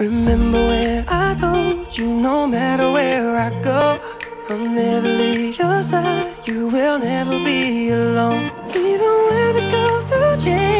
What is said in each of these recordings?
Remember when I told you no matter where I go, I'll never leave your side. You will never be alone. Even when we go through changes,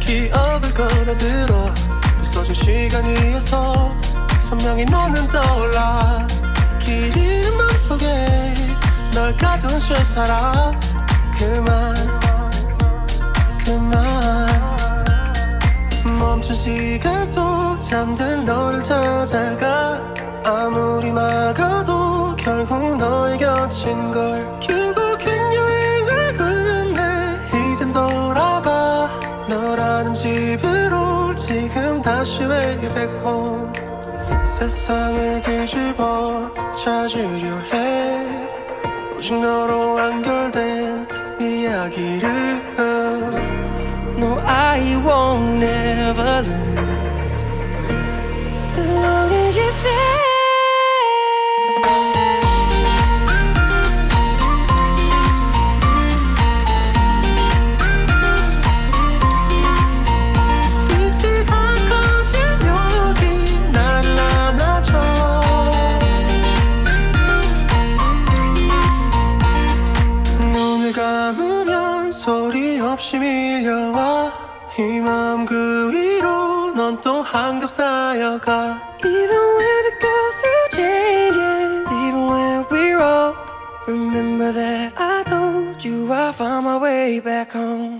기억을 꺼내들어. 부서진 시간 위에서 선명히 너는 떠올라. 길 잃은 맘속에 널 가둔 실사람. 그만 그만. 멈춘 시간 속 잠든 너를 찾아가. 아무리 막아도 결국 집으로 지금 다시 way back home 세상을 뒤집어 찾으려 해. 오직 너로 완결된 이야기를 No, I won't never lose. 소리 없이 밀려와 이 마음 그 위로 넌 또 한 겹 쌓여가 Even when we go through changes, even when we're old. Remember that I told you I'll find my way back home.